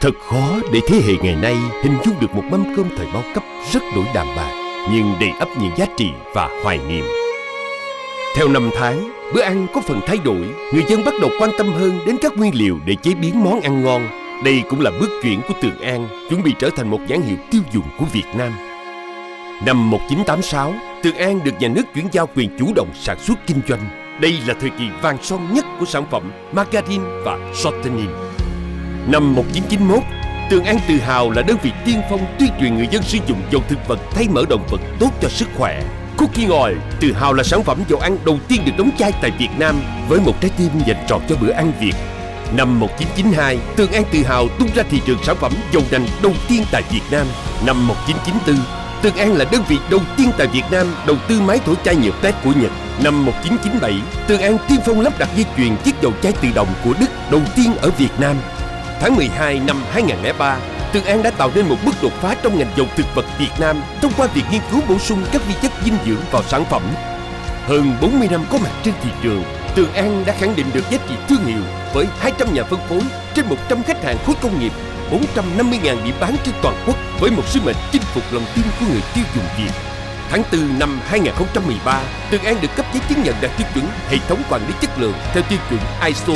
Thật khó để thế hệ ngày nay hình dung được một mâm cơm thời bao cấp rất đổi đạm bạc nhưng đầy ắp những giá trị và hoài niệm. Theo năm tháng, bữa ăn có phần thay đổi, người dân bắt đầu quan tâm hơn đến các nguyên liệu để chế biến món ăn ngon. Đây cũng là bước chuyển của Tường An, chuẩn bị trở thành một nhãn hiệu tiêu dùng của Việt Nam. Năm 1986, Tường An được nhà nước chuyển giao quyền chủ động sản xuất kinh doanh. Đây là thời kỳ vàng son nhất của sản phẩm margarine và shortening. Năm 1991, Tường An tự hào là đơn vị tiên phong tuyên truyền người dân sử dụng dầu thực vật thay mỡ động vật tốt cho sức khỏe. Cookie Oil tự hào là sản phẩm dầu ăn đầu tiên được đóng chai tại Việt Nam với một trái tim dành trọn cho bữa ăn Việt. Năm 1992, Tường An tự hào tung ra thị trường sản phẩm dầu nành đầu tiên tại Việt Nam. Năm 1994, Tường An là đơn vị đầu tiên tại Việt Nam đầu tư máy thổi chai nhựa tét của Nhật. Năm 1997, Tường An tiên phong lắp đặt dây chuyền chiếc dầu chai tự động của Đức đầu tiên ở Việt Nam. Tháng 12 năm 2003, Tường An đã tạo nên một bước đột phá trong ngành dầu thực vật Việt Nam thông qua việc nghiên cứu bổ sung các vi chất dinh dưỡng vào sản phẩm. Hơn 40 năm có mặt trên thị trường, Tường An đã khẳng định được giá trị thương hiệu với 200 nhà phân phối trên 100 khách hàng khối công nghiệp, 450.000 điểm bán trên toàn quốc với một sứ mệnh chinh phục lòng tin của người tiêu dùng Việt. Tháng 4 năm 2013, Tường An được cấp giấy chứng nhận đạt tiêu chuẩn hệ thống quản lý chất lượng theo tiêu chuẩn ISO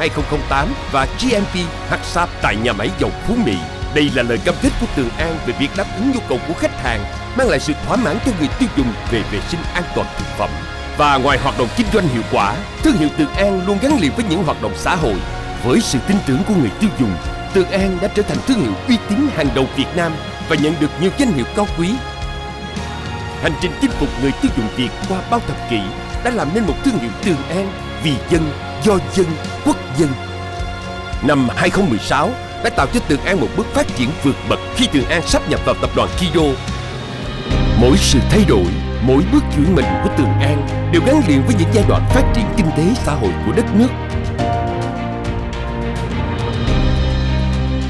9001-2008 và GMP HACCP tại nhà máy dầu Phú Mỹ. Đây là lời cam kết của Tường An về việc đáp ứng nhu cầu của khách hàng, mang lại sự thỏa mãn cho người tiêu dùng về vệ sinh an toàn thực phẩm. Và ngoài hoạt động kinh doanh hiệu quả, thương hiệu Tường An luôn gắn liền với những hoạt động xã hội. Với sự tin tưởng của người tiêu dùng, Tường An đã trở thành thương hiệu uy tín hàng đầu Việt Nam và nhận được nhiều danh hiệu cao quý Hành trình chinh phục người tiêu dùng Việt qua bao thập kỷ đã làm nên một thương hiệu Tường An vì dân, do dân, quốc dân. Năm 2016 đã tạo cho Tường An một bước phát triển vượt bậc khi Tường An sắp nhập vào tập đoàn Kido. Mỗi sự thay đổi, mỗi bước chuyển mình của Tường An đều gắn liền với những giai đoạn phát triển kinh tế xã hội của đất nước.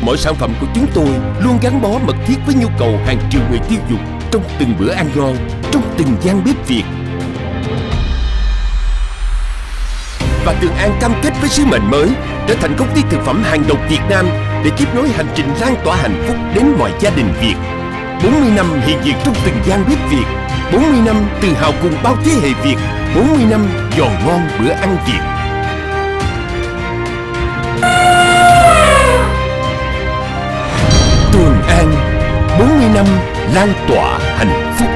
Mỗi sản phẩm của chúng tôi luôn gắn bó mật thiết với nhu cầu hàng triệu người tiêu dùng trong từng bữa ăn ngon, trong từng gian bếp Việt. Và Tường An cam kết với sứ mệnh mới trở thành công ty thực phẩm hàng đầu Việt Nam để tiếp nối hành trình lan tỏa hạnh phúc đến mọi gia đình Việt. 40 năm hiện diện trong từng gian bếp Việt, 40 năm tự hào cùng bao thế hệ Việt, 40 năm giòn ngon bữa ăn Việt. Năm lan tỏa hạnh phúc.